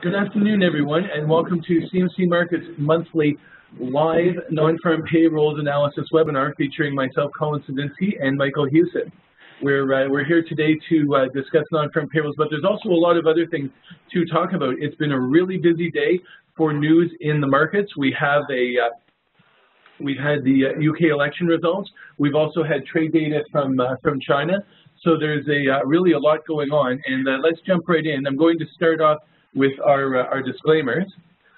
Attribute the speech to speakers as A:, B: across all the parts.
A: Good afternoon, everyone, and welcome to CMC Markets monthly live non-farm payrolls analysis webinar featuring myself, Colin Cieszynski, and Michael Hewson. We're, uh, we're here today to uh, discuss non-farm payrolls, but there's also a lot of other things to talk about. It's been a really busy day for news in the markets. We have a uh, We've had the UK uh, election results. We've also had trade data from uh, from China. So there's a uh, really a lot going on, and let's jump right in. I'm going to start off with our, uh, our disclaimers.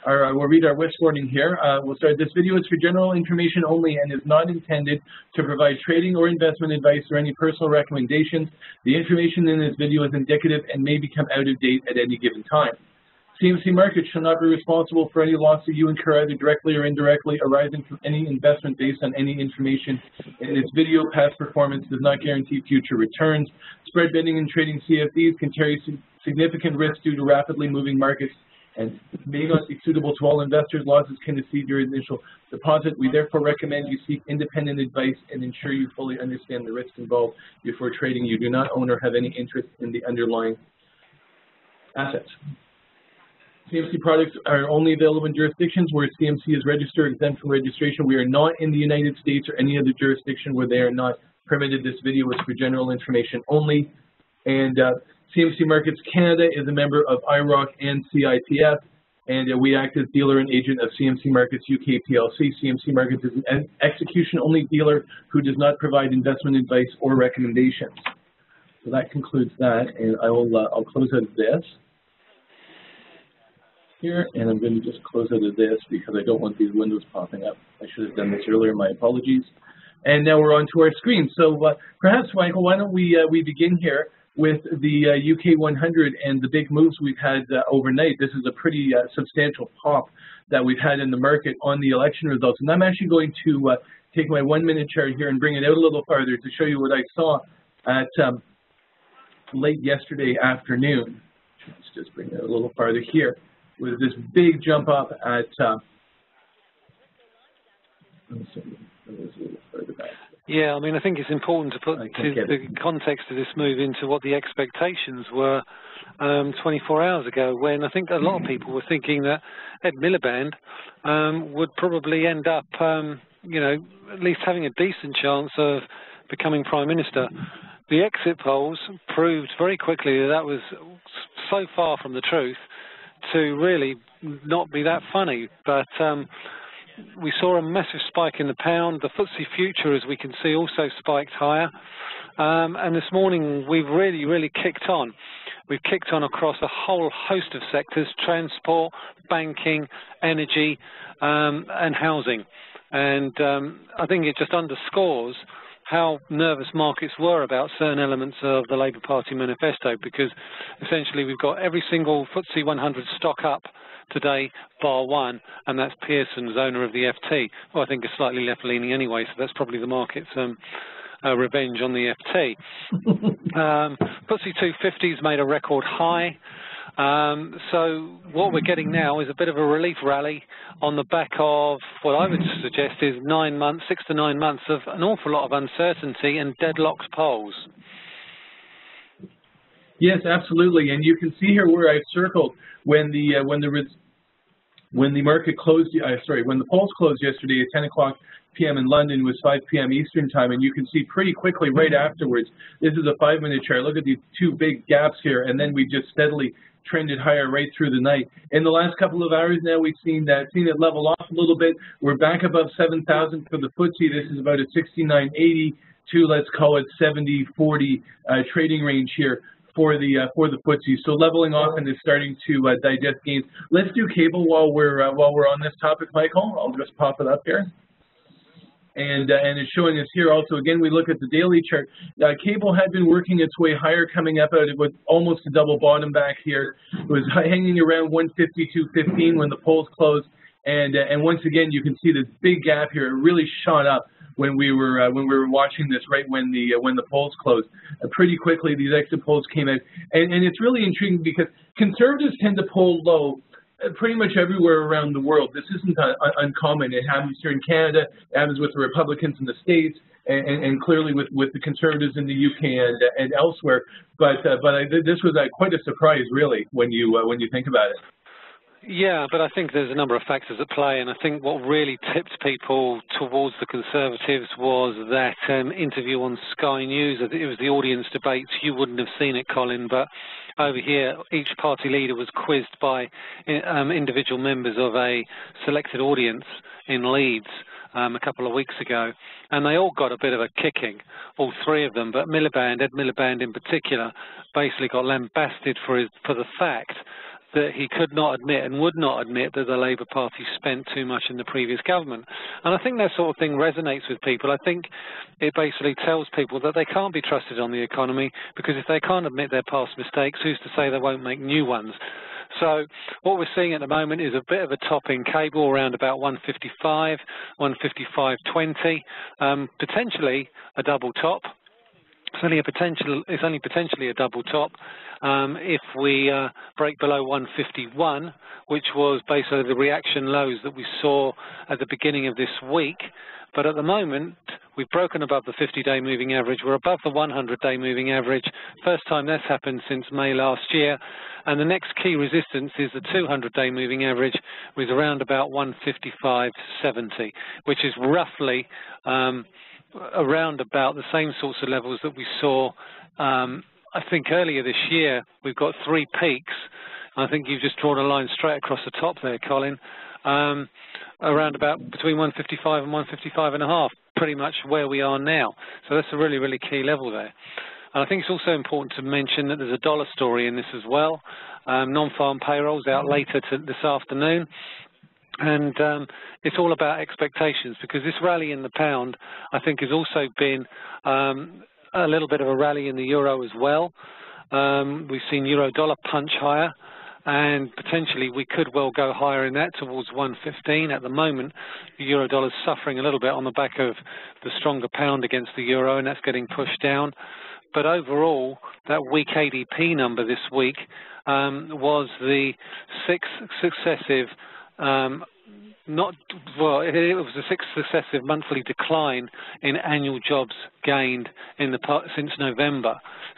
A: Our, uh, we'll read our WIS warning here. Uh, we'll start. This video is for general information only and is not intended to provide trading or investment advice or any personal recommendations. The information in this video is indicative and may become out of date at any given time. CMC Markets shall not be responsible for any loss that you incur either directly or indirectly arising from any investment based on any information in this video. Past performance does not guarantee future returns. Spread betting and trading CFDs can carry significant risk due to rapidly moving markets and may not be suitable to all investors. Losses can exceed your initial deposit. We therefore recommend you seek independent advice and ensure you fully understand the risks involved before trading. You do not own or have any interest in the underlying assets. CMC products are only available in jurisdictions where CMC is registered exempt from registration. We are not in the United States or any other jurisdiction where they are not permitted. This video is for general information only. And uh, CMC Markets Canada is a member of IIROC and CIPF, and uh, we act as dealer and agent of CMC Markets UK PLC. CMC Markets is an execution-only dealer who does not provide investment advice or recommendations. So that concludes that, and I will uh, I'll close out this here, and I'm going to just close out of this because I don't want these windows popping up. I should have done this earlier. My apologies. And now we're on to our screen. So uh, perhaps, Michael, why don't we uh, we begin here with the uh, UK 100 and the big moves we've had uh, overnight. This is a pretty uh, substantial pop that we've had in the market on the election results. And I'm actually going to uh, take my one minute chart here and bring it out a little farther to show you what I saw at um, late yesterday afternoon. Let's just bring it a little farther here. With this big jump up at uh,
B: yeah, I mean, I think it's important to put to the context of this move into what the expectations were um, 24 hours ago, when I think a lot of people were thinking that Ed Miliband um, would probably end up, um, you know, at least having a decent chance of becoming prime minister. The exit polls proved very quickly that that was so far from the truth to really not be that funny. But um, we saw a massive spike in the pound. The FTSE future, as we can see, also spiked higher. Um, and this morning, we've really, really kicked on. We've kicked on across a whole host of sectors, transport, banking, energy, um, and housing. And um, I think it just underscores how nervous markets were about certain elements of the Labour Party manifesto because essentially we've got every single FTSE 100 stock up today, bar one, and that's Pearson's owner of the FT, who I think is slightly left-leaning anyway, so that's probably the market's um, uh, revenge on the FT. um, FTSE 250's made a record high. Um, so what we're getting now is a bit of a relief rally on the back of what I would suggest is nine months, six to nine months of an awful lot of uncertainty and deadlocked polls.
A: Yes, absolutely, and you can see here where I've circled when the uh, when the when the market closed, uh, sorry, when the polls closed yesterday at 10 o'clock p.m. in London was 5 p.m. Eastern time, and you can see pretty quickly right afterwards, this is a five-minute chart. Look at these two big gaps here, and then we just steadily trended higher right through the night. In the last couple of hours now, we've seen that seen it level off a little bit. We're back above 7,000 for the FTSE. This is about a 69.80 to let's call it 70.40 uh, trading range here for the uh, for the FTSE. So leveling off and is starting to uh, digest gains. Let's do cable while we're uh, while we're on this topic, Michael. I'll just pop it up here. And, uh, and it's showing us here also, again, we look at the daily chart. Uh, cable had been working its way higher coming up out with almost a double bottom back here. It was hanging around 152.15 when the polls closed. And, uh, and once again, you can see this big gap here. It really shot up when we were uh, when we were watching this right when the uh, when the polls closed. Uh, pretty quickly, these exit polls came out, and, and it's really intriguing because conservatives tend to poll low pretty much everywhere around the world. This isn't un uncommon. It happens here in Canada. It happens with the Republicans in the states. And, and, and, clearly with, with the conservatives in the UK and, and elsewhere. But uh, but I, this was uh, quite a surprise, really, when you uh, when you think about it.
B: Yeah, but I think there's a number of factors at play, and I think what really tipped people towards the Conservatives was that um, interview on Sky News. It was the audience debates. You wouldn't have seen it, Colin, but over here, each party leader was quizzed by um, individual members of a selected audience in Leeds um, a couple of weeks ago, and they all got a bit of a kicking, all three of them. But Miliband, Ed Miliband in particular, basically got lambasted for his, for the fact that he could not admit and would not admit that the Labour Party spent too much in the previous government. And I think that sort of thing resonates with people. I think it basically tells people that they can't be trusted on the economy because if they can't admit their past mistakes, who's to say they won't make new ones? So what we're seeing at the moment is a bit of a top in cable around about 155, 155.20, um, potentially a double top. It's only a potential. It's only potentially a double top um, if we uh, break below 151, which was basically the reaction lows that we saw at the beginning of this week. But at the moment, we've broken above the 50-day moving average. We're above the 100-day moving average. First time that's happened since May last year. And the next key resistance is the 200-day moving average, is around about 155.70, which is roughly um, around about the same sorts of levels that we saw um, I think earlier this year we've got three peaks. I think you've just drawn a line straight across the top there, Colin, um, around about between 155 and 155 and a half, pretty much where we are now. So that's a really, really key level there. And I think it's also important to mention that there's a dollar story in this as well. Um, Non-farm payrolls out later this afternoon. And um, it's all about expectations because this rally in the pound, I think, has also been um, a little bit of a rally in the euro as well. Um, we've seen euro dollar punch higher and potentially we could well go higher in that towards 115. At the moment, the euro dollar is suffering a little bit on the back of the stronger pound against the euro, and that's getting pushed down. But overall, that weak ADP number this week um, was the sixth successive um, not well, it, was a sixth successive monthly decline in annual jobs gained in the since November.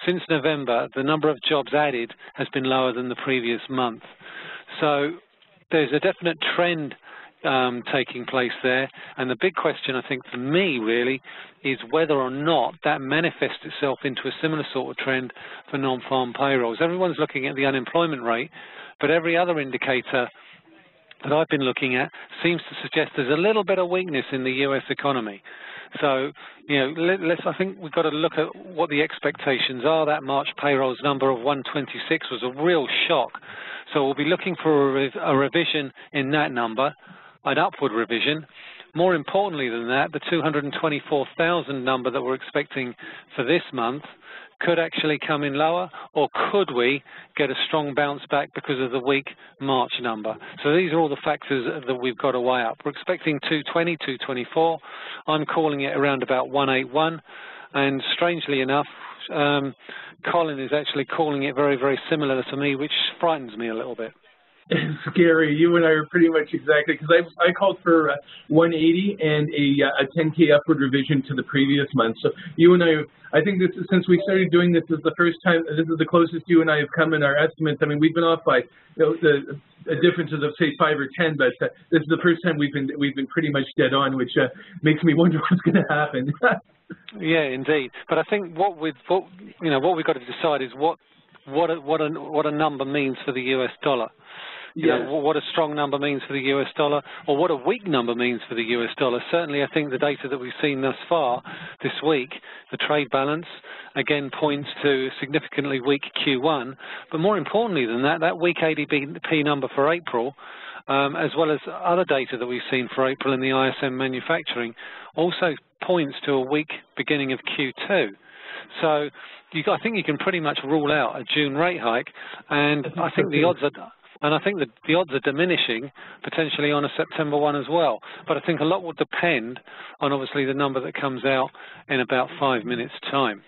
B: Since November, the number of jobs added has been lower than the previous month. So there's a definite trend um, taking place there. And the big question, I think, for me really, is whether or not that manifests itself into a similar sort of trend for non-farm payrolls. Everyone's looking at the unemployment rate, but every other indicator that I've been looking at seems to suggest there's a little bit of weakness in the U.S. economy. So, you know, let, us I think we've got to look at what the expectations are. That March payrolls number of 126 was a real shock. So we'll be looking for a, rev a revision in that number, an upward revision. More importantly than that, the 224,000 number that we're expecting for this month could actually come in lower, or could we get a strong bounce back because of the weak March number? So these are all the factors that we've got to weigh up. We're expecting 220, 224. I'm calling it around about 181. And strangely enough, um, Colin is actually calling it very, very similar to me, which frightens me a little bit.
A: It's scary. You and I are pretty much exactly because I I called for uh, 180 and a a 10k upward revision to the previous month. So you and I, I think this is since we started doing this, this is the first time. This is the closest you and I have come in our estimates. I mean, we've been off by you know, the differences of say five or ten, but uh, this is the first time we've been we've been pretty much dead on, which uh, makes me wonder what's going to happen.
B: yeah, indeed. But I think what we've what you know what we've got to decide is what what a, what a what a number means for the U.S. dollar. You yes. know, what a strong number means for the US dollar or what a weak number means for the US dollar. Certainly, I think the data that we've seen thus far this week, the trade balance, again points to significantly weak Q1. But more importantly than that, that weak ADP number for April, um, as well as other data that we've seen for April in the ISM manufacturing, also points to a weak beginning of Q2. So you, I think you can pretty much rule out a June rate hike, and I think the odds are and I think that the odds are diminishing potentially on a September one as well. But I think a lot will depend on obviously the number that comes out in about five minutes' time.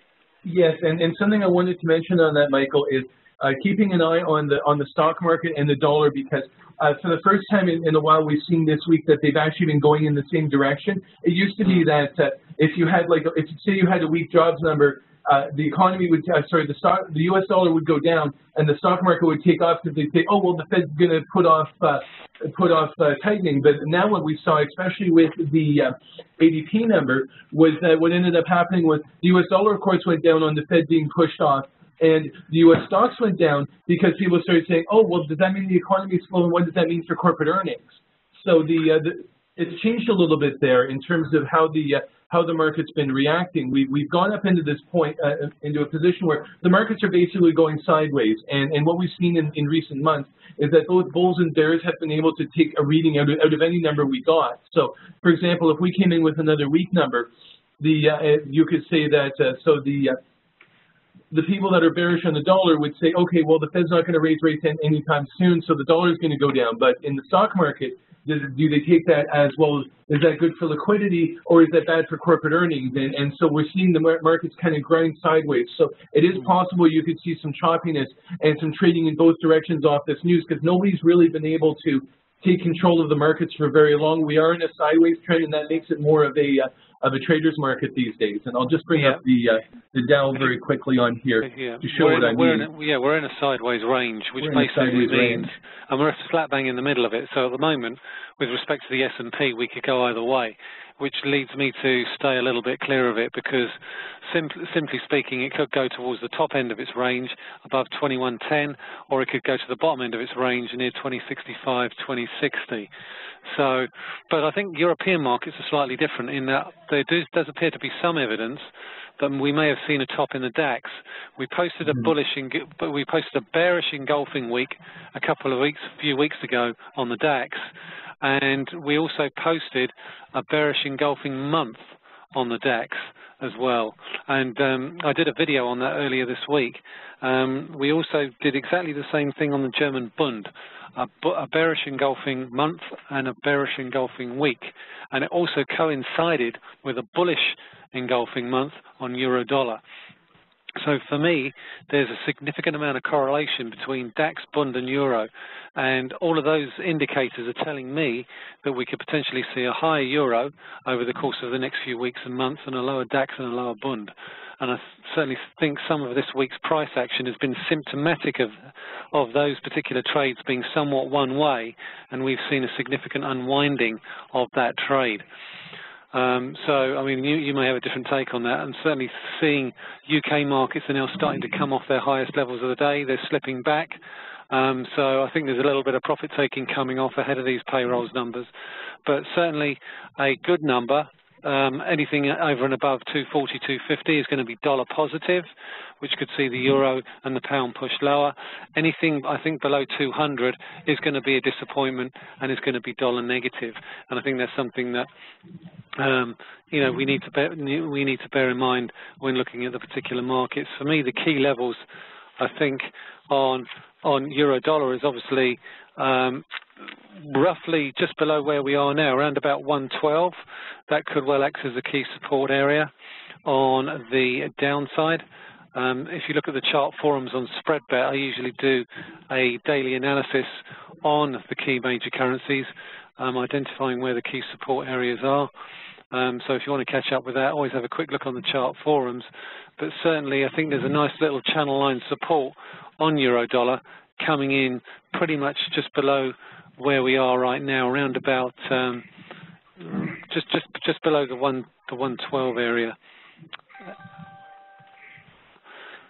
A: Yes, and, and something I wanted to mention on that, Michael, is uh, keeping an eye on the on the stock market and the dollar because uh, for the first time in, in, a while we've seen this week that they've actually been going in the same direction. It used to be that uh, if you had like if say you had a weak jobs number uh, the economy would, uh, sorry, the stock, the U.S. dollar would go down, and the stock market would take off because they'd say, oh well, the Fed's going to put off uh, put off uh, tightening. But now what we saw, especially with the uh, ADP number, was that what ended up happening was the U.S. dollar, of course, went down on the Fed being pushed off, and the U.S. stocks went down because people started saying, oh well, does that mean the economy is slowing? What does that mean for corporate earnings? So the, uh, the it's changed a little bit there in terms of how the how the market's been reacting. We, we've gone up into this point, uh, into a position where the markets are basically going sideways. And, and what we've seen in, in recent months is that both bulls and bears have been able to take a reading out of, out of any number we got. So, for example, if we came in with another weak number, the uh, you could say that, uh, so the uh, the people that are bearish on the dollar would say, okay, well, the Fed's not going to raise rates anytime soon, so the dollar is going to go down. But in the stock market, do they take that as well? As is that good for liquidity, or is that bad for corporate earnings? And, and so we're seeing the markets kind of grind sideways. So it is possible you could see some choppiness and some trading in both directions off this news because nobody's really been able to take control of the markets for very long. We are in a sideways trend, and that makes it more of a uh, of a trader's market these days. And I'll just bring yeah. up the uh, the Dow very quickly on here yeah. to show
B: we're
A: what
B: I
A: mean.
B: A, yeah, we're in a sideways range, which basically means, range. and we're flat bang in the middle of it. So at the moment, with respect to the S&P, we could go either way which leads me to stay a little bit clear of it because simply, simply speaking, it could go towards the top end of its range above 2110 or it could go to the bottom end of its range near 2065, 2060. So, but I think European markets are slightly different in that there does, does appear to be some evidence that we may have seen a top in the DAX. We posted a mm-hmm. bullish, but we posted a bearish engulfing week a couple of weeks, a few weeks ago on the DAX, and we also posted a bearish engulfing month on the DAX as well. And um, I did a video on that earlier this week. Um, we also did exactly the same thing on the German Bund, a, a bearish engulfing month and a bearish engulfing week. And it also coincided with a bullish engulfing month on euro dollar. So for me, there's a significant amount of correlation between DAX, Bund and Euro. And all of those indicators are telling me that we could potentially see a higher Euro over the course of the next few weeks and months and a lower DAX and a lower Bund. And I certainly think some of this week's price action has been symptomatic of, of those particular trades being somewhat one way, and we've seen a significant unwinding of that trade. Um, so, I mean, you, you, may have a different take on that, and certainly seeing UK markets are now starting to come off their highest levels of the day. They're slipping back. Um, so I think there's a little bit of profit taking coming off ahead of these payrolls numbers. But certainly a good number um, anything over and above 240, 250 is going to be dollar positive, which could see the euro and the pound push lower. Anything, I think, below 200 is going to be a disappointment and is going to be dollar negative. And I think that's something that um, you know we need to bear, we need to bear in mind when looking at the particular markets. For me, the key levels, I think, on on euro dollar is obviously um, roughly just below where we are now, around about 112. That could well act as a key support area. On the downside, um, if you look at the chart forums on SpreadBet, I usually do a daily analysis on the key major currencies, um, identifying where the key support areas are. Um, so if you want to catch up with that, always have a quick look on the chart forums. But certainly, I think there's a nice little channel line support on euro dollar coming in pretty much just below where we are right now, around about um, just just just below the one the 112 area.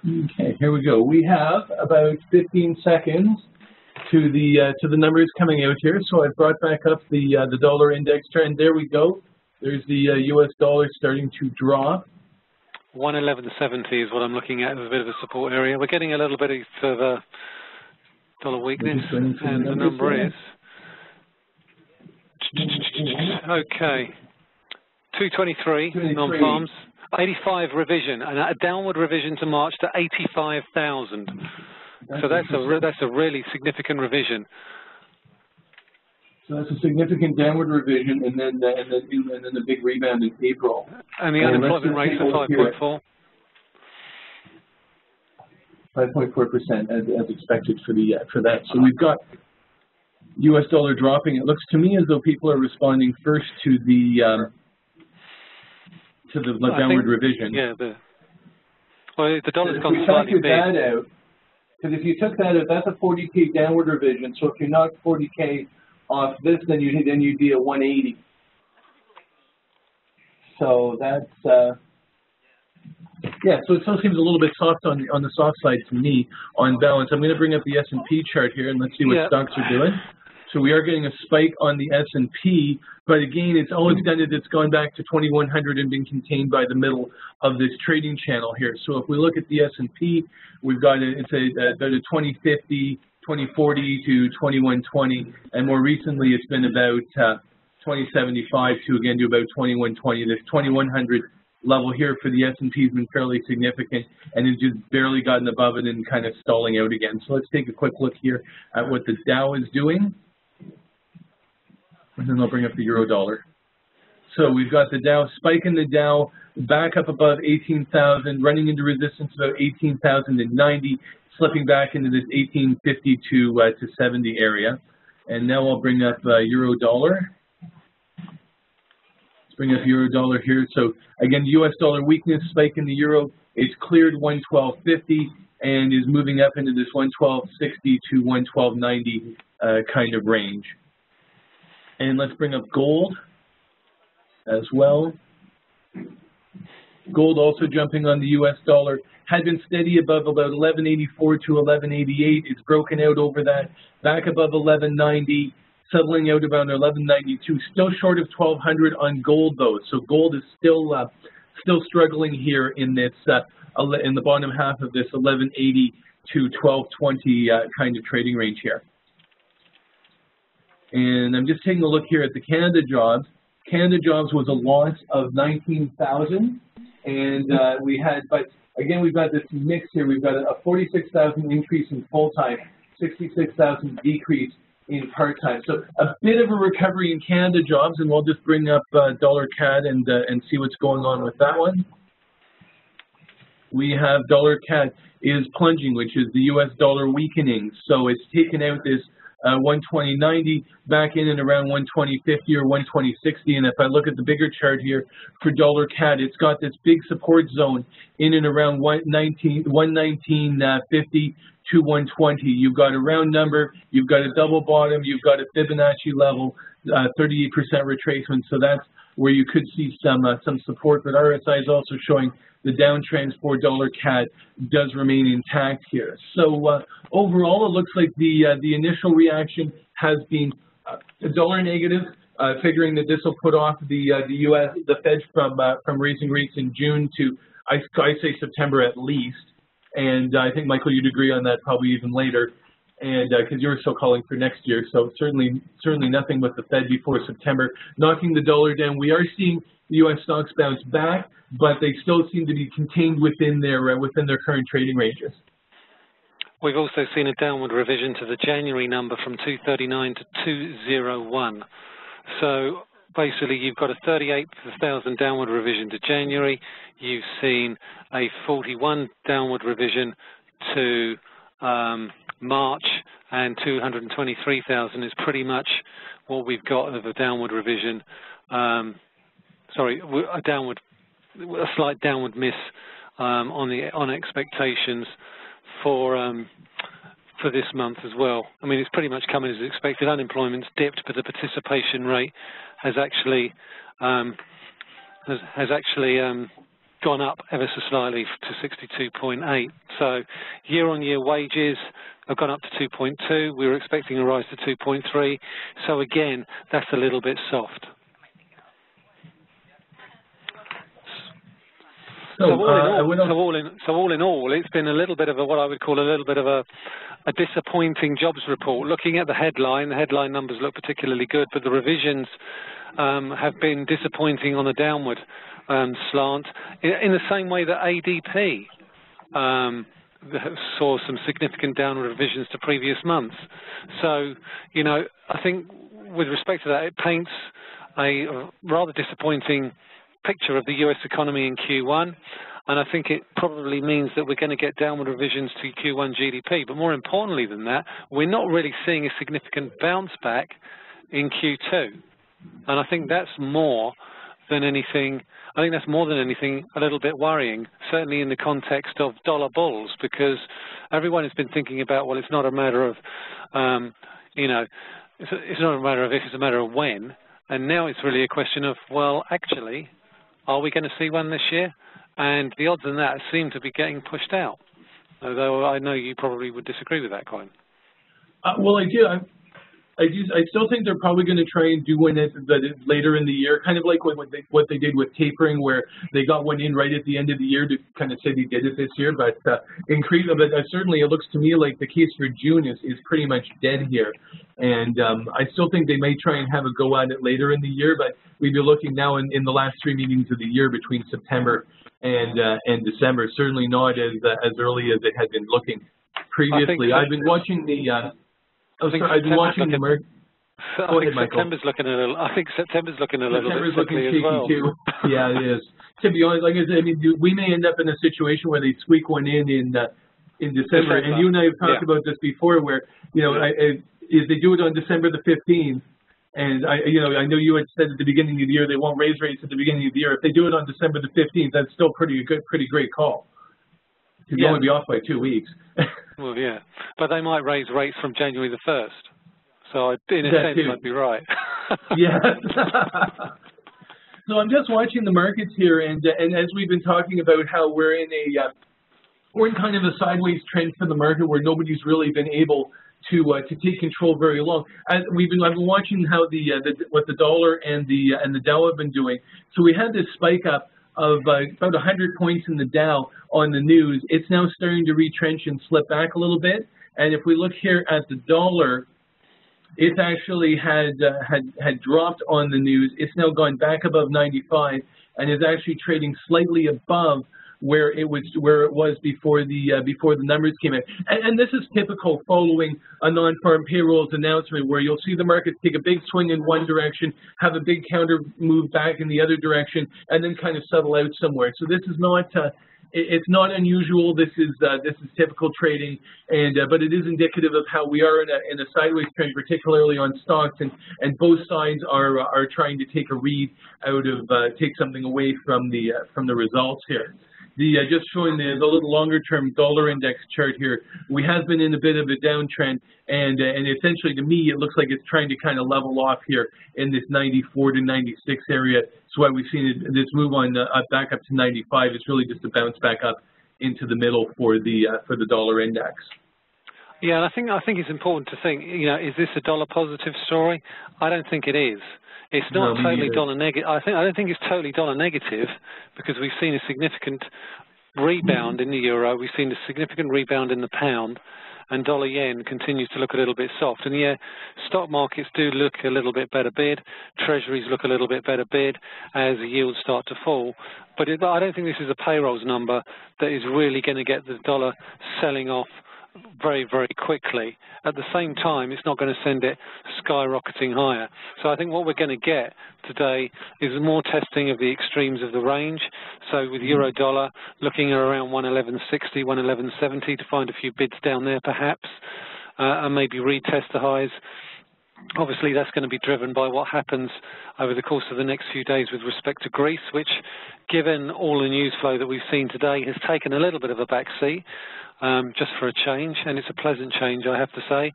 A: Okay, here we go. We have about 15 seconds to the uh, to the numbers coming out here. So I've brought back up the uh, the dollar index trend. There we go. There's the uh, U.S. dollar starting to drop.
B: 111.70 is what I'm looking at as a bit of a support area. We're getting a little bit of a dollar weakness, and the number is okay. 223 non-farms, 85 revision, and a downward revision to March to 85,000. So that's a that's a really significant revision.
A: So that's a significant downward revision, and then uh, and then and then the big rebound in April.
B: And the and unemployment rate is 5.4.
A: 5.4% as, as expected for the uh, for that. So we've got U.S. dollar dropping. It looks to me as though people are responding first to the um, to the downward
B: think,
A: revision.
B: Yeah, the, Well, the dollar's gone slightly big.
A: That out, because if you took that out, that's a 40k downward revision. So if you knock 40k off this, then you then you'd be at 180. So that's uh, yeah. So it still seems a little bit soft on on the soft side to me on balance. I'm going to bring up the S&P chart here and let's see what stocks are doing. So we are getting a spike on the S&P, but again, it's always done it. It's gone back to 2100 and been contained by the middle of this trading channel here. So if we look at the S&P, we've got a, it's a, a, a 2050, 2040 to 2120, and more recently it's been about uh, 2075 to again to about 2120. This 2100 level here for the S&P has been fairly significant and it's just barely gotten above it and kind of stalling out again. So let's take a quick look here at what the Dow is doing and then I'll bring up the euro dollar. So we've got the Dow, spike in the Dow, back up above 18,000, running into resistance about 18,090, slipping back into this 1850 to, uh, to 70 area. And now I'll bring up uh, euro dollar. Let's bring up euro dollar here. So again, US dollar weakness, spike in the euro. It's cleared 112.50 and is moving up into this 112.60 to 112.90 uh, kind of range. And let's bring up gold as well. Gold also jumping on the U.S. dollar. Had been steady above about 1184 to 1188. It's broken out over that. Back above 1190, settling out around 1192. Still short of 1200 on gold though. So gold is still uh, still struggling here in this uh, in the bottom half of this 1180 to 1220 uh, kind of trading range here. And I'm just taking a look here at the Canada jobs. Canada jobs was a loss of 19,000. And uh, we had, but again, we've got this mix here. We've got a 46,000 increase in full-time, 66,000 decrease in part-time. So a bit of a recovery in Canada jobs, and we'll just bring up uh, dollar CAD and, uh, and see what's going on with that one. We have dollar CAD is plunging, which is the U.S. dollar weakening. So it's taken out this uh, 120.90 back in and around 120.50 or 120.60. And if I look at the bigger chart here for dollar CAD, it's got this big support zone in and around 119, 119.50 to 120. You've got a round number, you've got a double bottom, you've got a Fibonacci level, 38% uh, retracement. So that's where you could see some uh, some support. But RSI is also showing the downtrend for dollar CAD does remain intact here. So uh, overall, it looks like the uh, the initial reaction has been uh, a dollar negative, uh, figuring that this will put off the uh, the U.S. the Fed from from raising rates in June to I, I say September at least. And I think Michael, you'd agree on that probably even later and because uh, you're still calling for next year, so certainly certainly nothing with the Fed before September. Knocking the dollar down, we are seeing the U.S. stocks bounce back, but they still seem to be contained within their uh, within their current trading ranges.
B: We've also seen a downward revision to the January number from 239 to 201. So basically you've got a 38,000 downward revision to January. You've seen a 41 downward revision to um, March, and 223,000 is pretty much what we've got of a downward revision. Um, sorry, a downward, a slight downward miss um, on the on expectations for um, for this month as well. I mean, it's pretty much coming as expected. Unemployment's dipped, but the participation rate has actually um, has, has actually um, gone up ever so slightly to 62.8. So year-on-year -year wages have gone up to 2.2. We were expecting a rise to 2.3. So again, that's a little bit soft. So, so, all, uh, in all, so, all in, so all in all, it's been a little bit of a, what I would call a little bit of a, a disappointing jobs report. Looking at the headline, the headline numbers look particularly good, but the revisions um, have been disappointing on the downward um, slant in, in, the same way that ADP um, saw some significant downward revisions to previous months. So, you know, I think with respect to that, it paints a rather disappointing picture of the US economy in Q1. And I think it probably means that we're going to get downward revisions to Q1 GDP. But more importantly than that, we're not really seeing a significant bounce back in Q2. And I think that's more than anything, I think that's more than anything a little bit worrying, certainly in the context of dollar bulls, because everyone has been thinking about, well, it's not a matter of, um, you know, it's, it's not a matter of if, it's a matter of when. And now it's really a question of, well, actually, are we going to see one this year? And the odds on that seem to be getting pushed out. Although I know you probably would disagree with that, Colin.
A: Uh, well, I do. I, do. I still think they're probably going to try and do one later in the year, kind of like what, what they what they did with tapering, where they got one in right at the end of the year to kind of say they did it this year. But uh, increase, but uh, certainly it looks to me like the case for June is is pretty much dead here, and um, I still think they may try and have a go at it later in the year. But we'd be looking now in, in the last three meetings of the year between September and uh, and December. Certainly not as uh, as early as it had been looking previously. I've been watching the.
B: I think I've been watching the. Mer- I think September's looking a little. I think September's looking a little
A: September's
B: bit
A: looking
B: as well.
A: too. yeah, it is. To be honest, like I said, I mean, we may end up in a situation where they squeak one in in uh, in December. December. And you and I have talked yeah. about this before, where you know, yeah. I, I, if they do it on December the fifteenth, and I, you know, I know you had said at the beginning of the year they won't raise rates at the beginning of the year. If they do it on December the fifteenth, that's still pretty good, pretty great call. Because yeah. only be off by two weeks.
B: well, yeah, but they might raise rates from January the first. So in a that sense, too. might be right.
A: yes. so I'm just watching the markets here, and and as we've been talking about how we're in a uh, we're in kind of a sideways trend for the market where nobody's really been able to uh, to take control very long. As we've been I've been watching how the, uh, the what the dollar and the uh, and the Dow have been doing. So we had this spike up of uh, about 100 points in the Dow on the news. It's now starting to retrench and slip back a little bit. And if we look here at the dollar, it actually had, uh, had, had dropped on the news. It's now gone back above 95 and is actually trading slightly above where it was where it was before the uh, before the numbers came in. And, and, this is typical following a non-farm payrolls announcement, where you'll see the market take a big swing in one direction, have a big counter move back in the other direction, and then kind of settle out somewhere. So this is not uh, it's not unusual. This is uh, this is typical trading, and uh, but it is indicative of how we are in a, in a sideways trend, particularly on stocks, and and both sides are uh, are trying to take a read out of uh, take something away from the uh, from the results here. The uh, just showing the, the little longer term dollar index chart here, we have been in a bit of a downtrend, and uh, and essentially to me it looks like it's trying to kind of level off here in this 94 to 96 area. That's why we've seen it, this move on uh, back up to 95 It's really just a bounce back up into the middle for the uh, for the dollar index.
B: Yeah, and I think I think it's important to think, you know, is this a dollar positive story? I don't think it is. It's not no, totally dollar negative. I think I don't think it's totally dollar negative because we've seen a significant rebound in the euro. We've seen a significant rebound in the pound, and dollar yen continues to look a little bit soft. And yeah, stock markets do look a little bit better bid. Treasuries look a little bit better bid as the yields start to fall. But it, I don't think this is a payrolls number that is really going to get the dollar selling off very, very quickly. At the same time, it's not going to send it skyrocketing higher. So I think what we're going to get today is more testing of the extremes of the range. So with mm-hmm. euro dollar looking at around 111.60, 111.70 to find a few bids down there perhaps, uh, and maybe retest the highs. Obviously, that's going to be driven by what happens over the course of the next few days with respect to Greece, which, given all the news flow that we've seen today, has taken a little bit of a back seat um, just for a change, and it's a pleasant change, I have to say.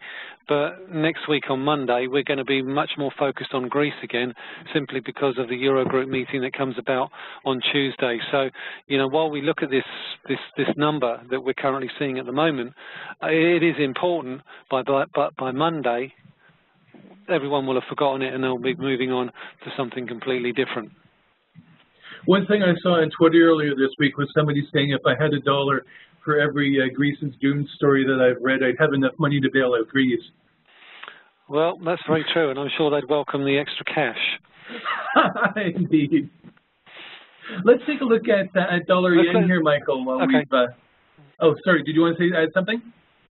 B: But next week on Monday, we're going to be much more focused on Greece again, simply because of the Eurogroup meeting that comes about on Tuesday. So, you know, while we look at this this this number that we're currently seeing at the moment, it is important. By by, by Monday, everyone will have forgotten it, and they'll be moving on to something completely different.
A: One thing I saw on Twitter earlier this week was somebody saying if I had a dollar for every uh, Greece's doom story that I've read, I'd have enough money to bail out Greece.
B: Well, that's very true, and I'm sure they'd welcome the extra cash.
A: Indeed. Let's take a look at uh, at dollar yen here, Michael. While
B: okay.
A: we've, uh, oh, sorry. Did you want to say add something?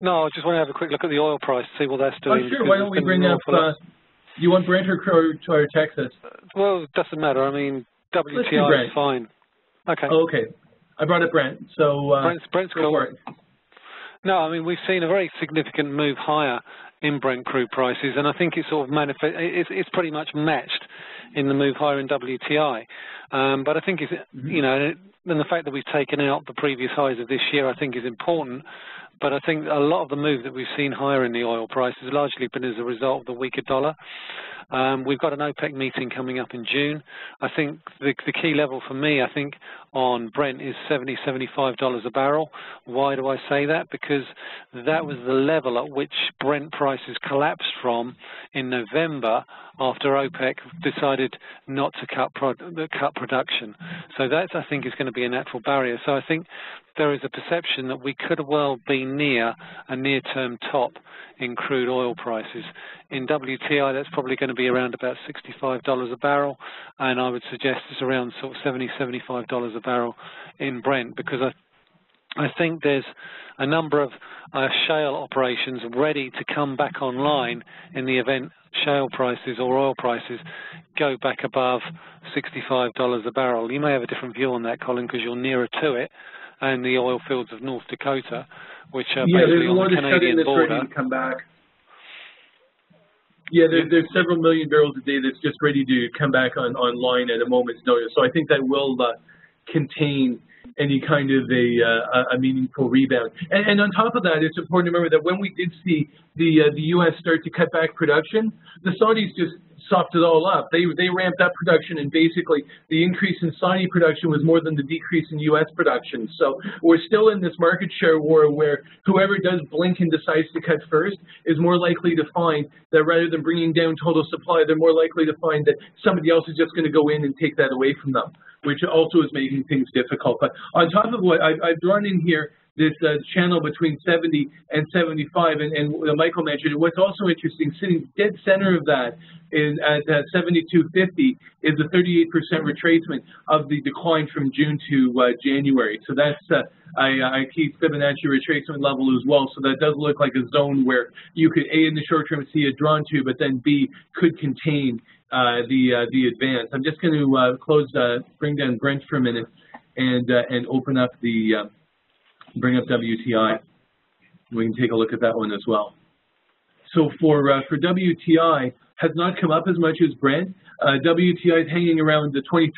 B: No, I just want to have a quick look at the oil price, see what that's doing.
A: Oh, sure. Why don't we bring up? Uh, you want Brent or, or Texas?
B: Well, it doesn't matter. I mean, WTI is fine. Okay.
A: Oh, okay. I brought up Brent, so uh,
B: Brent's, Brent's
A: go
B: cool. No, I mean we've seen a very significant move higher in Brent crude prices, and I think it's sort of manifest. It's, it's pretty much matched in the move higher in WTI. Um, but I think, it's, mm-hmm. you know, and the fact that we've taken out the previous highs of this year, I think, is important. But I think a lot of the move that we've seen higher in the oil price has largely been as a result of the weaker dollar. Um, we've got an OPEC meeting coming up in June. I think the, the key level for me, I think, on Brent is 70 $75 a barrel. Why do I say that? Because that was the level at which Brent prices collapsed from in November after OPEC decided not to cut, pro cut production. So that, I think, is going to be a natural barrier. So I think there is a perception that we could well be near a near-term top in crude oil prices. In WTI, that's probably going to be around about $65 a barrel, and I would suggest it's around sort of $70, $75 a barrel in Brent because I I think there's a number of uh, shale operations ready to come back online in the event shale prices or oil prices go back above $65 a barrel. You may have a different view on that, Colin, because you're nearer to it, and the oil fields of North Dakota, which are
A: yeah,
B: basically on the Canadian border.
A: To come back. Yeah, there, there's several million barrels a day that's just ready to come back on online at a moment's notice. So I think that will uh, contain any kind of a, uh, a meaningful rebound. And, and, on top of that, it's important to remember that when we did see the uh, the U.S. start to cut back production, the Saudis just sopped it all up. They they ramped up production, and basically the increase in Saudi production was more than the decrease in U.S. production. So we're still in this market share war where whoever does blink and decides to cut first is more likely to find that rather than bringing down total supply, they're more likely to find that somebody else is just going to go in and take that away from them, which also is making things difficult. But on top of what I, I've drawn in here this uh, channel between 70 and 75, and, and Michael mentioned. What's also interesting, sitting dead center of that is at uh, 72.50 is a 38% retracement of the decline from June to uh, January. So that's uh, a, a key Fibonacci retracement level as well. So that does look like a zone where you could A in the short term see it drawn to, but then B could contain uh, the uh, the advance. I'm just going to uh, close, bring down Brent for a minute, and and open up the bring up WTI. We can take a look at that one as well. So for uh, for WTI, has not come up as much as Brent. Uh, WTI is hanging around the 23%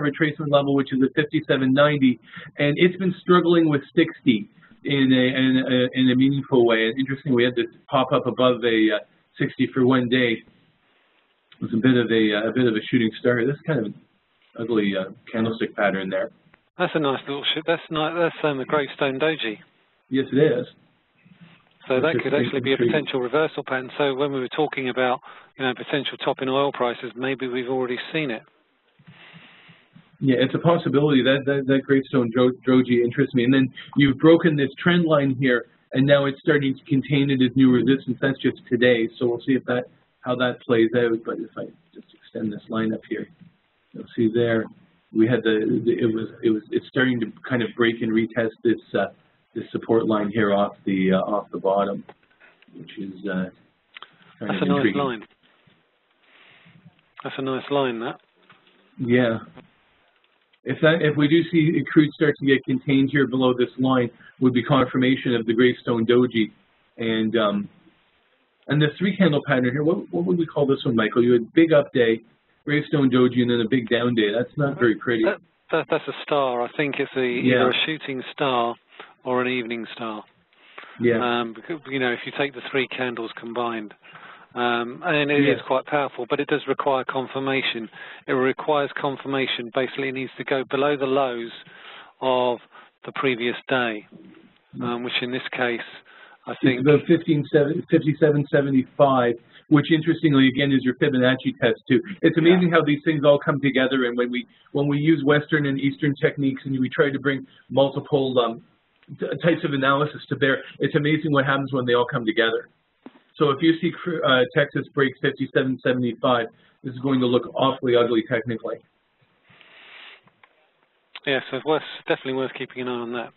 A: retracement level, which is at 57.90, and it's been struggling with 60 in a, in a, in a meaningful way. And interesting, we had this pop up above a uh, 60 for one day. Was a bit of a, a bit of a shooting star. This kind of ugly uh, candlestick pattern there.
B: That's a nice little ship. That's nice. That's um, the Gravestone Doji.
A: Yes, it is.
B: So that could actually be a potential reversal pattern. So when we were talking about, you know, potential top in oil prices, maybe we've already seen it.
A: Yeah, it's a possibility. That that, that Gravestone Doji interests me. And then you've broken this trend line here, and now it's starting to contain it as new resistance. That's just today. So we'll see if that how that plays out. But if I just extend this line up here, you'll see there we had the, the, it was it was it's starting to kind of break and retest this uh, this support line here off the uh, off the bottom, which is uh,
B: that's a nice line. That's a nice line. That.
A: Yeah. If that if we do see crude start to get contained here below this line, would be confirmation of the gravestone doji, and um, and the three candle pattern here. What what would we call this one, Michael? You had big up day gravestone doji and then a big down day. That's not very pretty.
B: That, that, that's a star. I think it's a, yeah. either a shooting star or an evening star.
A: Yeah.
B: Um, because, you know, if you take the three candles combined, um, and it is quite powerful, but it does require confirmation. It requires confirmation. Basically, it needs to go below the lows of the previous day, um, which in this case, I think...
A: the about 15, 57.75 which interestingly again is your Fibonacci test too. It's amazing yeah. how these things all come together, and when we when we use Western and Eastern techniques, and we try to bring multiple um, types of analysis to bear, it's amazing what happens when they all come together. So if you see uh, Texas break 57.75, this is going to look awfully ugly technically.
B: Yeah, so it's worth, definitely worth keeping an eye on that.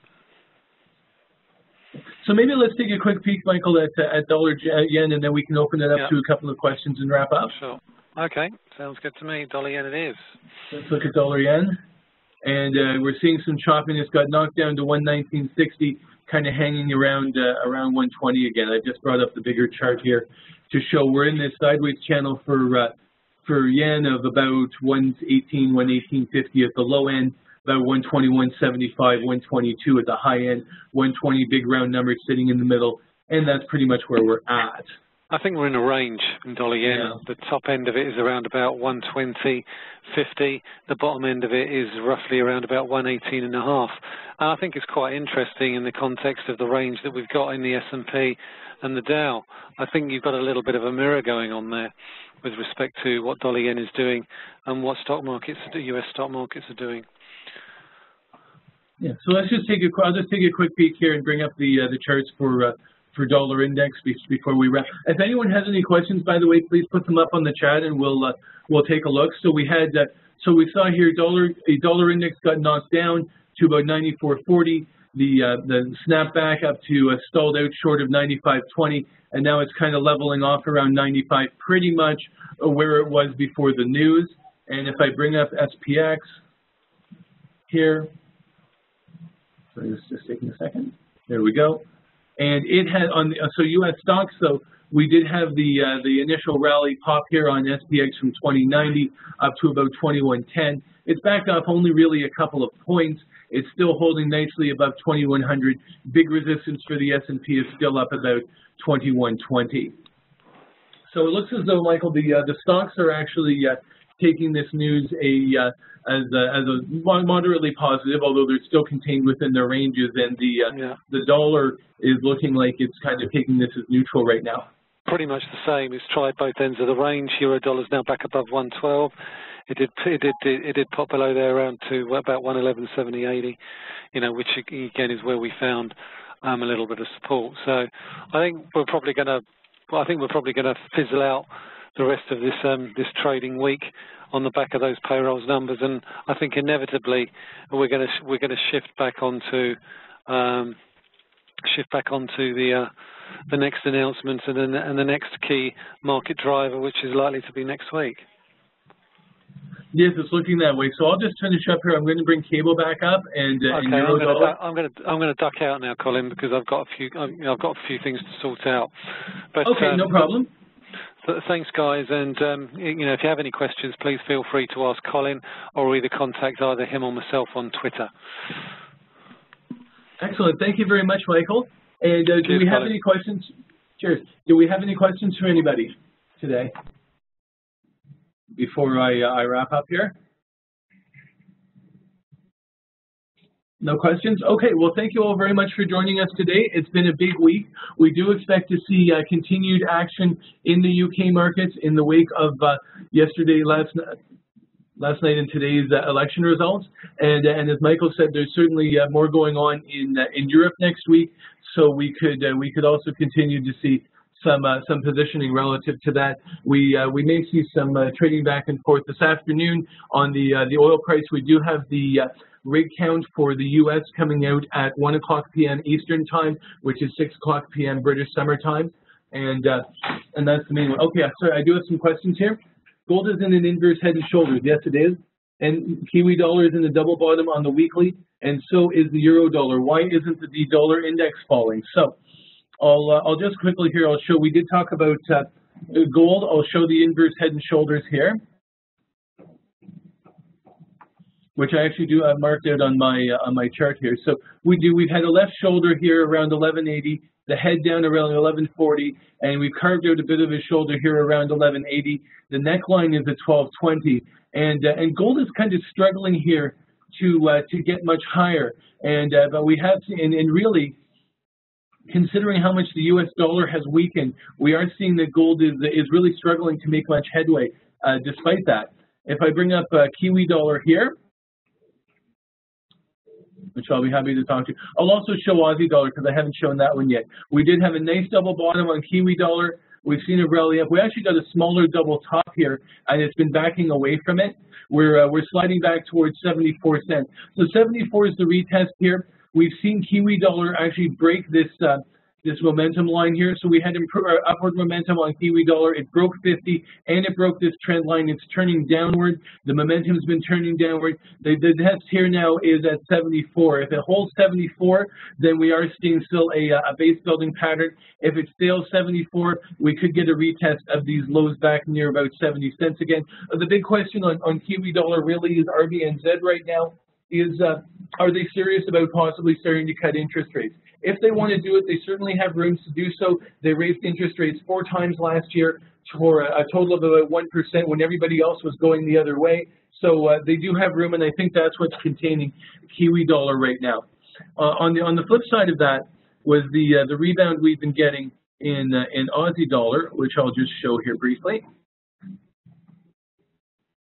A: So maybe let's take a quick peek, Michael, at, uh, at dollar yen, and then we can open it up yep. to a couple of questions and wrap up.
B: Sure. Okay, sounds good to me. Dollar yen it is.
A: Let's look at dollar yen. And uh, we're seeing some choppiness. Got knocked down to 119.60, kind of hanging around uh, around 120 again. I just brought up the bigger chart here to show we're in this sideways channel for uh, for yen of about 118, 118.50 at the low end, about 121.75, 122 at the high end, 120 big round numbers sitting in the middle, and that's pretty much where we're at.
B: I think we're in a range yen. Yeah. The top end of it is around about 120.50. The bottom end of it is roughly around about 118 and a half. And I think it's quite interesting in the context of the range that we've got in the S&P and the Dow. I think you've got a little bit of a mirror going on there with respect to what dollar yen is doing and what stock markets, the U.S. stock markets are doing.
A: Yeah, so let's just take a, I'll just take a quick peek here and bring up the uh, the charts for uh, for dollar index before we wrap. If anyone has any questions, by the way, please put them up on the chat and we'll uh, we'll take a look. So we had uh, so we saw here dollar a dollar index got knocked down to about 94.40. The uh, the snapback up to uh, stalled out short of 95.20, and now it's kind of leveling off around 95, pretty much where it was before the news. And if I bring up SPX here, so just taking a second. There we go. And it had on the, so U.S. stocks, so we did have the uh, the initial rally pop here on SPX from 2090 up to about 2110. It's backed off only really a couple of points. It's still holding nicely above 2100. Big resistance for the S&P is still up about 2120. So it looks as though, Michael, the uh, the stocks are actually uh, taking this news a uh, as a, as a moderately positive, although they're still contained within their ranges, and the uh, yeah. the dollar is looking like it's kind of taking this as neutral right now.
B: Pretty much the same. It's tried both ends of the range. Euro dollar's now back above 112. It did it did it did pop below there around to about 111.70, 80, you know, which again is where we found um, a little bit of support. So I think we're probably going to well, I think we're probably going to fizzle out the rest of this um, this trading week on the back of those payrolls numbers, and I think inevitably we're going to we're going to shift back onto um, shift back onto the uh, the next announcement and then and the next key market driver, which is likely to be next week.
A: Yes, it's looking that way. So I'll just finish up here. I'm going to bring cable back up and, uh,
B: okay,
A: and
B: I'm going, to, I'm going to I'm going to duck out now, Colin, because I've got a few I've got a few things to sort out.
A: But, okay, um, no problem.
B: Thanks, guys. And um, you know, if you have any questions, please feel free to ask Colin or either contact either him or myself on Twitter.
A: Excellent. Thank you very much, Michael. And uh, Cheers, do we have Colin. any questions? Cheers. Do we have any questions for anybody today? Before I, uh, I wrap up here. No questions? Okay, well, thank you all very much for joining us today. It's been a big week. We do expect to see uh, continued action in the UK markets in the wake of uh, yesterday, last, last night, and today's uh, election results. And, uh, and as Michael said, there's certainly uh, more going on in, uh, in Europe next week, so we could, we could also continue to see some uh, some positioning relative to that. We uh, we may see some uh, trading back and forth this afternoon on the the oil price. We do have the rig count for the U.S. coming out at 1 o'clock p.m. Eastern Time, which is 6 o'clock p.m. British Summer Time. And, uh, and that's the main one. Okay, sorry, I do have some questions here. Gold is in an inverse head and shoulders. Yes, it is. And Kiwi dollar is in the double bottom on the weekly, and so is the euro dollar. Why isn't the D dollar index falling? So I'll, uh, I'll just quickly here, I'll show, we did talk about uh, gold. I'll show the inverse head and shoulders here. Which I actually do have marked out on my uh, on my chart here. So we do we've had a left shoulder here around 1180, the head down around 1140, and we've carved out a bit of a shoulder here around 1180. The neckline is at 1220, and uh, and gold is kind of struggling here to uh, to get much higher. And uh, but we have seen, and, and really considering how much the U.S. dollar has weakened, we are seeing that gold is is really struggling to make much headway. Uh, despite that, if I bring up uh, Kiwi dollar here, which I'll be happy to talk to. I'll also show Aussie dollar because I haven't shown that one yet. We did have a nice double bottom on Kiwi dollar. We've seen a rally up. We actually got a smaller double top here, and it's been backing away from it. We're uh, we're sliding back towards 74 cents. So 74 is the retest here. We've seen Kiwi dollar actually break this uh, this momentum line here. So we had uh, upward momentum on Kiwi dollar. It broke 50 and it broke this trend line. It's turning downward. The momentum's been turning downward. The, the test here now is at 74. If it holds 74, then we are seeing still a, uh, a base building pattern. If it fails 74, we could get a retest of these lows back near about 70 cents again. Uh, the big question on, on Kiwi dollar really is RBNZ right now is uh, are they serious about possibly starting to cut interest rates? If they want to do it, they certainly have room to do so. They raised interest rates four times last year for a, a total of about 1% when everybody else was going the other way. So uh, they do have room, and I think that's what's containing Kiwi dollar right now. Uh, on the on the flip side of that was the uh, the rebound we've been getting in uh, in Aussie dollar, which I'll just show here briefly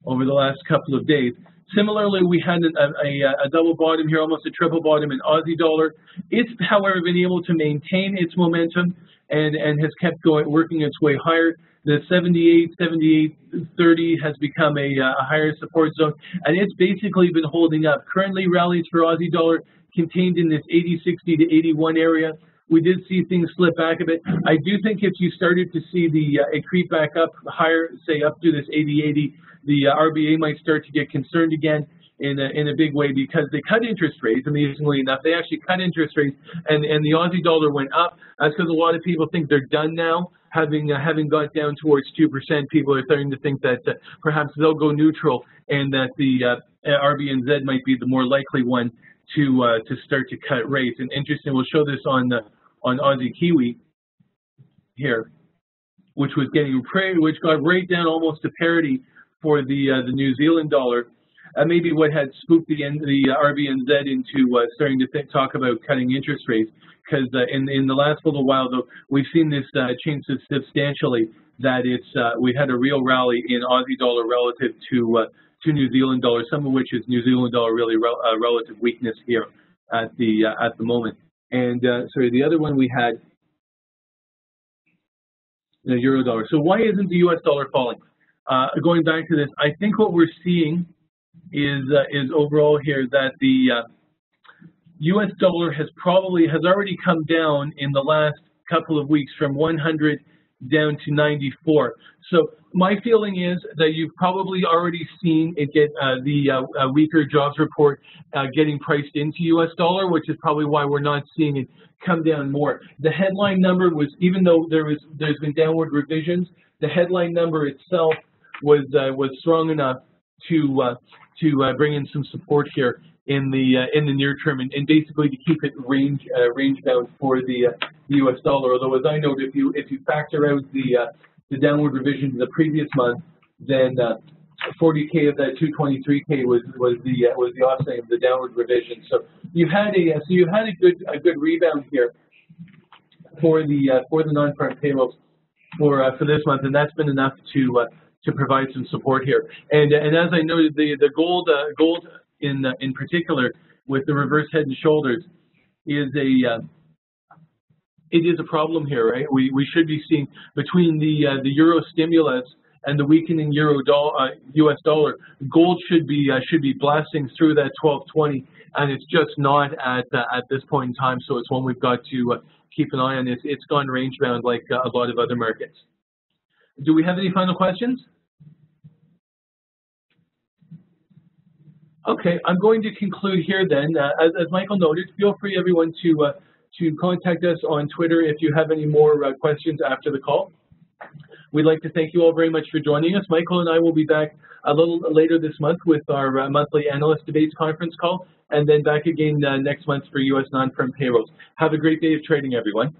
A: over the last couple of days. Similarly, we had a, a, a, double bottom here, almost a triple bottom in Aussie dollar. It's, however, been able to maintain its momentum and, and has kept going, working its way higher. The 78, 78, 30 has become a, a higher support zone, and it's basically been holding up. Currently, rallies for Aussie dollar contained in this 80, 60 to 81 area. We did see things slip back a bit. I do think if you started to see the uh, it creep back up higher, say up to this 80, 80, the uh, RBA might start to get concerned again in a, in a big way because they cut interest rates, amazingly enough. They actually cut interest rates, and, and the Aussie dollar went up. That's because a lot of people think they're done now. Having uh, having got down towards 2%, people are starting to think that uh, perhaps they'll go neutral and that the uh, RBNZ might be the more likely one to uh, to start to cut rates. And interesting, we'll show this on the, on Aussie Kiwi here, which was getting which got right down almost to parity for the uh, the New Zealand dollar. Uh, maybe what had spooked the, the uh, RBNZ into uh, starting to think, talk about cutting interest rates, because uh, in in the last little while, though, we've seen this uh, change substantially. That it's uh, we had a real rally in Aussie dollar relative to to New Zealand dollar, some of which is New Zealand dollar really rel relative weakness here at the at the moment. And sorry, the other one we had the euro dollar. So why isn't the U.S. dollar falling? Uh, going back to this, I think what we're seeing is uh, is overall here that the uh, U.S. dollar has probably has already come down in the last couple of weeks from 100 down to 94. So my feeling is that you've probably already seen it get uh, the uh, weaker jobs report uh, getting priced into U.S. dollar, which is probably why we're not seeing it come down more. The headline number was, even though there was there's been downward revisions, the headline number itself was uh, was strong enough to uh, to uh, bring in some support here in the uh, in the near term and, and, basically to keep it range uh, range bound for the, uh, the U.S. dollar. Although, as I noted, if you if you factor out the the downward revision to the previous month, then 40k of that 223k was was the was the offset of the downward revision. So you had a so you had a good a good rebound here for the for the non-farm payrolls for for this month, and that's been enough to to provide some support here. And and as I noted, the the gold uh, gold in uh, in particular with the reverse head and shoulders is a uh, it is a problem here, right? We we should be seeing between the uh, the euro stimulus and the weakening euro dollar, U.S. Uh, dollar, gold should be uh, should be blasting through that 1220, and it's just not at at this point in time. So it's one we've got to keep an eye on. It's it's gone range bound like a lot of other markets. Do we have any final questions? Okay, I'm going to conclude here then. Uh, as, as, Michael noted, feel free everyone to uh, to contact us on Twitter if you have any more uh, questions after the call. We'd like to thank you all very much for joining us. Michael and I will be back a little later this month with our uh, monthly analyst debates conference call, and then back again uh, next month for U.S. non-farm payrolls. Have a great day of trading, everyone.